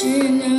Krishna.